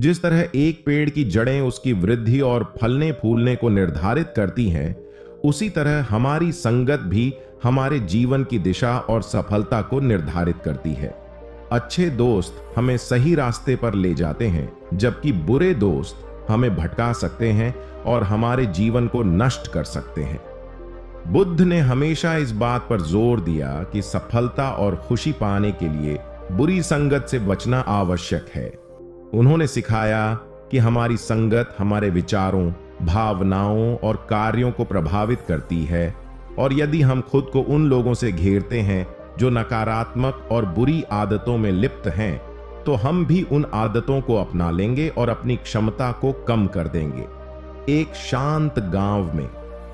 जिस तरह एक पेड़ की जड़ें उसकी वृद्धि और फलने फूलने को निर्धारित करती हैं, उसी तरह हमारी संगत भी हमारे जीवन की दिशा और सफलता को निर्धारित करती है। अच्छे दोस्त हमें सही रास्ते पर ले जाते हैं, जबकि बुरे दोस्त हमें भटका सकते हैं और हमारे जीवन को नष्ट कर सकते हैं। बुद्ध ने हमेशा इस बात पर ज़ोर दिया कि सफलता और खुशी पाने के लिए बुरी संगत से बचना आवश्यक है। उन्होंने सिखाया कि हमारी संगत हमारे विचारों, भावनाओं और कार्यों को प्रभावित करती है और यदि हम खुद को उन लोगों से घेरते हैं जो नकारात्मक और बुरी आदतों में लिप्त हैं तो हम भी उन आदतों को अपना लेंगे और अपनी क्षमता को कम कर देंगे। एक शांत गाँव में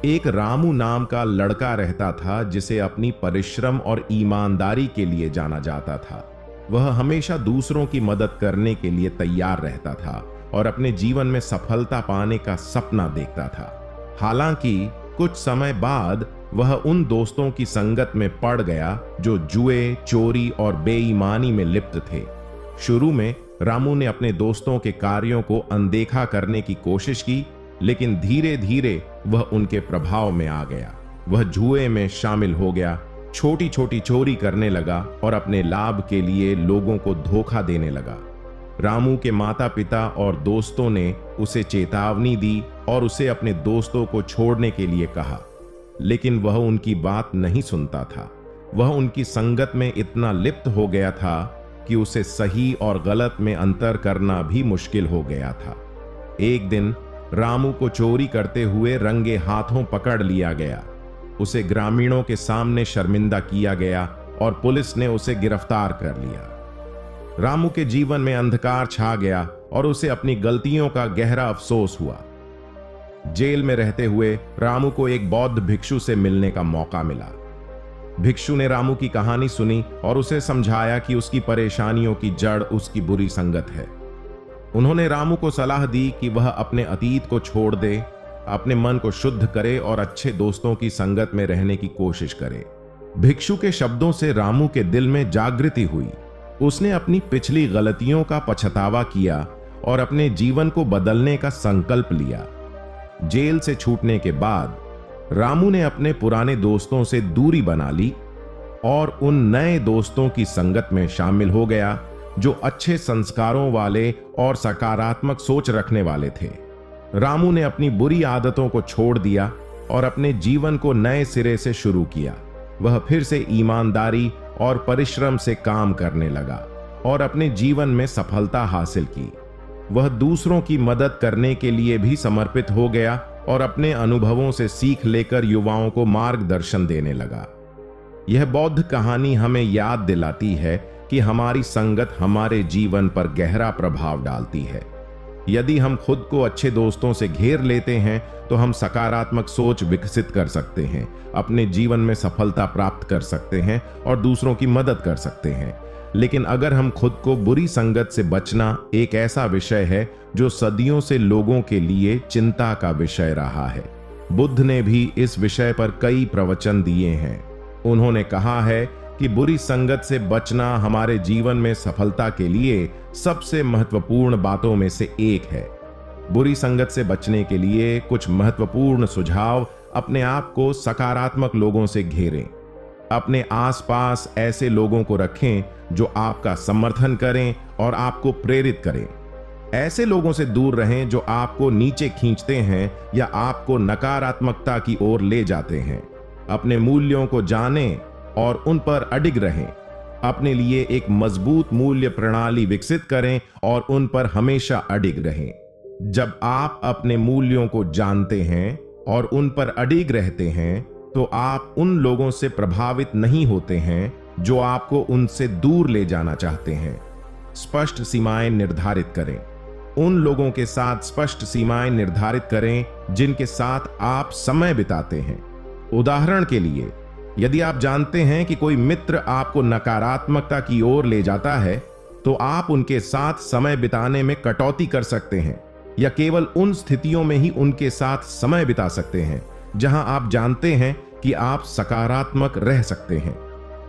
एक रामू नाम का लड़का रहता था जिसे अपनी परिश्रम और ईमानदारी के लिए जाना जाता था। वह हमेशा दूसरों की मदद करने के लिए तैयार रहता था और अपने जीवन में सफलता पाने का सपना देखता था। हालाँकि, कुछ समय बाद वह उन दोस्तों की संगत में पड़ गया जो जुए, चोरी और बेईमानी में लिप्त थे। शुरू में रामू ने अपने दोस्तों के कार्यों को अनदेखा करने की कोशिश की, लेकिन धीरे धीरे वह उनके प्रभाव में आ गया। वह जुए में शामिल हो गया छोटी छोटी चोरी करने लगा और अपने लाभ के लिए लोगों को धोखा देने लगा। रामू के माता पिता और दोस्तों ने उसे चेतावनी दी और उसे अपने दोस्तों को छोड़ने के लिए कहा। लेकिन वह उनकी बात नहीं सुनता था। वह उनकी संगत में इतना लिप्त हो गया था कि उसे सही और गलत में अंतर करना भी मुश्किल हो गया था। एक दिन रामू को चोरी करते हुए रंगे हाथों पकड़ लिया गया। उसे ग्रामीणों के सामने शर्मिंदा किया गया और पुलिस ने उसे गिरफ़्तार कर लिया। रामू के जीवन में अंधकार छा गया और उसे अपनी गलतियों का गहरा अफसोस हुआ। जेल में रहते हुए रामू को एक बौद्ध भिक्षु से मिलने का मौका मिला। भिक्षु ने रामू की कहानी सुनी और उसे समझाया कि उसकी परेशानियों की जड़ उसकी बुरी संगत है। उन्होंने रामू को सलाह दी कि वह अपने अतीत को छोड़ दे अपने मन को शुद्ध करे और अच्छे दोस्तों की संगत में रहने की कोशिश करे। भिक्षु के शब्दों से रामू के दिल में जागृति हुई। उसने अपनी पिछली गलतियों का पछतावा किया और अपने जीवन को बदलने का संकल्प लिया। जेल से छूटने के बाद, रामू ने अपने पुराने दोस्तों से दूरी बना ली और उन नए दोस्तों की संगत में शामिल हो गया, जो अच्छे संस्कारों वाले और सकारात्मक सोच रखने वाले थे। रामू ने अपनी बुरी आदतों को छोड़ दिया और अपने जीवन को नए सिरे से शुरू किया। वह फिर से ईमानदारी और परिश्रम से काम करने लगा और अपने जीवन में सफलता हासिल की। वह दूसरों की मदद करने के लिए भी समर्पित हो गया और अपने अनुभवों से सीख लेकर युवाओं को मार्गदर्शन देने लगा। यह बौद्ध कहानी हमें याद दिलाती है कि हमारी संगत हमारे जीवन पर गहरा प्रभाव डालती है। यदि हम खुद को अच्छे दोस्तों से घेर लेते हैं तो हम सकारात्मक सोच विकसित कर सकते हैं, अपने जीवन में सफलता प्राप्त कर सकते हैं और दूसरों की मदद कर सकते हैं। लेकिन अगर हम खुद को बुरी संगत से बचना एक ऐसा विषय है, जो सदियों से लोगों के लिए चिंता का विषय रहा है। बुद्ध ने भी इस विषय पर कई प्रवचन दिए हैं। उन्होंने कहा है कि बुरी संगत से बचना हमारे जीवन में सफलता के लिए सबसे महत्वपूर्ण बातों में से एक है। बुरी संगत से बचने के लिए कुछ महत्वपूर्ण सुझाव अपने आप को सकारात्मक लोगों से घेरें। अपने आसपास ऐसे लोगों को रखें जो आपका समर्थन करें और आपको प्रेरित करें। ऐसे लोगों से दूर रहें जो आपको नीचे खींचते हैं या आपको नकारात्मकता की ओर ले जाते हैं। अपने मूल्यों को जानें और उन पर अडिग रहें। अपने लिए एक मज़बूत मूल्य प्रणाली विकसित करें और उन पर हमेशा अडिग रहें। जब आप अपने मूल्यों को जानते हैं और उन पर अडिग रहते हैं तो आप उन लोगों से प्रभावित नहीं होते हैं जो आपको उनसे दूर ले जाना चाहते हैं। स्पष्ट सीमाएँ निर्धारित करें। उन लोगों के साथ स्पष्ट सीमाएँ निर्धारित करें जिनके साथ आप समय बिताते हैं। उदाहरण के लिए यदि आप जानते हैं कि कोई मित्र आपको नकारात्मकता की ओर ले जाता है तो आप उनके साथ समय बिताने में कटौती कर सकते हैं, या केवल उन स्थितियों में ही उनके साथ समय बिता सकते हैं, जहाँ आप जानते हैं कि आप सकारात्मक रह सकते हैं।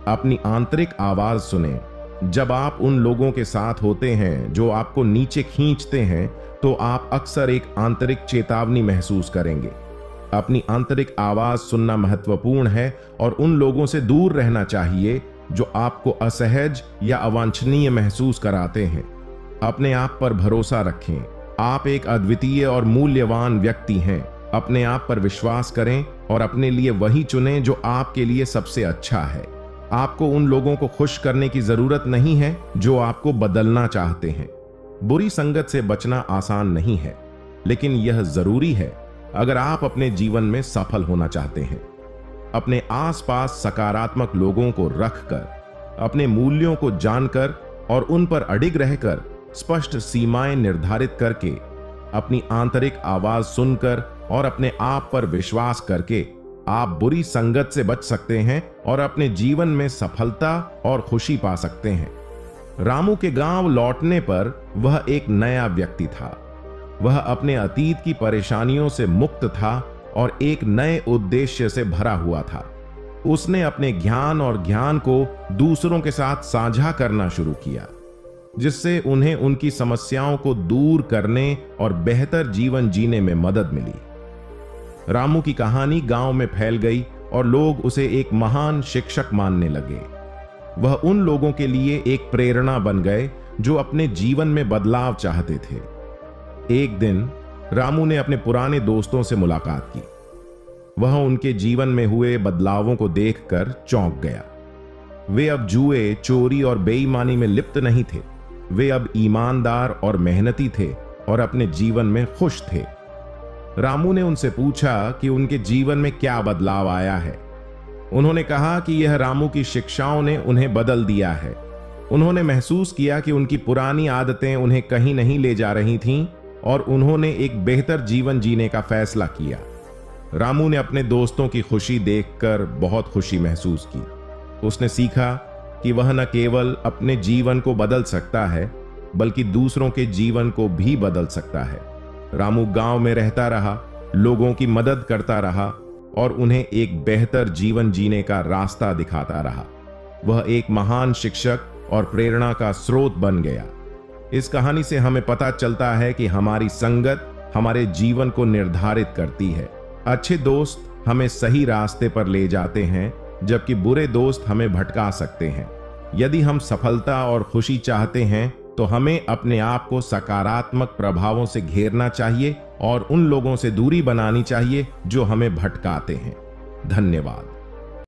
अपनी आंतरिक आवाज़ सुने। जब आप उन लोगों के साथ होते हैं जो आपको नीचे खींचते हैं तो आप अक्सर एक आंतरिक चेतावनी महसूस करेंगे। अपनी आंतरिक आवाज़ सुनना महत्वपूर्ण है और उन लोगों से दूर रहना चाहिए जो आपको असहज या अवांछनीय महसूस कराते हैं। अपने आप पर भरोसा रखें। आप एक अद्वितीय और मूल्यवान व्यक्ति हैं। अपने आप पर विश्वास करें और अपने लिए वही चुनें जो आपके लिए सबसे अच्छा है। आपको उन लोगों को खुश करने की ज़रूरत नहीं है जो आपको बदलना चाहते हैं। बुरी संगत से बचना आसान नहीं है, लेकिन यह ज़रूरी है अगर आप अपने जीवन में सफल होना चाहते हैं, अपने आसपास सकारात्मक लोगों को रखकर, अपने मूल्यों को जानकर और उन पर अडिग रहकर स्पष्ट सीमाएँ निर्धारित करके, अपनी आंतरिक आवाज़ सुनकर और अपने आप पर विश्वास करके आप बुरी संगत से बच सकते हैं और अपने जीवन में सफलता और खुशी पा सकते हैं। रामू के गाँव लौटने पर वह एक नया व्यक्ति था। वह अपने अतीत की परेशानियों से मुक्त था और एक नए उद्देश्य से भरा हुआ था। उसने अपने ज्ञान और ज्ञान को दूसरों के साथ साझा करना शुरू किया, जिससे उन्हें उनकी समस्याओं को दूर करने और बेहतर जीवन जीने में मदद मिली। रामू की कहानी गाँव में फैल गई और लोग उसे एक महान शिक्षक मानने लगे। वह उन लोगों के लिए एक प्रेरणा बन गए जो अपने जीवन में बदलाव चाहते थे। एक दिन रामू ने अपने पुराने दोस्तों से मुलाकात की। वह उनके जीवन में हुए बदलावों को देखकर चौंक गया। वे अब जुए, चोरी और बेईमानी में लिप्त नहीं थे। वे अब ईमानदार और मेहनती थे और अपने जीवन में खुश थे। रामू ने उनसे पूछा कि उनके जीवन में क्या बदलाव आया है। उन्होंने कहा कि यह रामू की शिक्षाओं ने उन्हें बदल दिया है। उन्होंने महसूस किया कि उनकी पुरानी आदतें उन्हें कहीं नहीं ले जा रही थीं। और उन्होंने एक बेहतर जीवन जीने का फैसला किया। रामू ने अपने दोस्तों की खुशी देखकर बहुत खुशी महसूस की। उसने सीखा कि वह न केवल अपने जीवन को बदल सकता है, बल्कि दूसरों के जीवन को भी बदल सकता है। रामू गाँव में रहता रहा, लोगों की मदद करता रहा और उन्हें एक बेहतर जीवन जीने का रास्ता दिखाता रहा। वह एक महान शिक्षक और प्रेरणा का स्रोत बन गया। इस कहानी से हमें पता चलता है कि हमारी संगत हमारे जीवन को निर्धारित करती है। अच्छे दोस्त हमें सही रास्ते पर ले जाते हैं, जबकि बुरे दोस्त हमें भटका सकते हैं। यदि हम सफलता और खुशी चाहते हैं तो हमें अपने आप को सकारात्मक प्रभावों से घेरना चाहिए और उन लोगों से दूरी बनानी चाहिए जो हमें भटकाते हैं। धन्यवाद।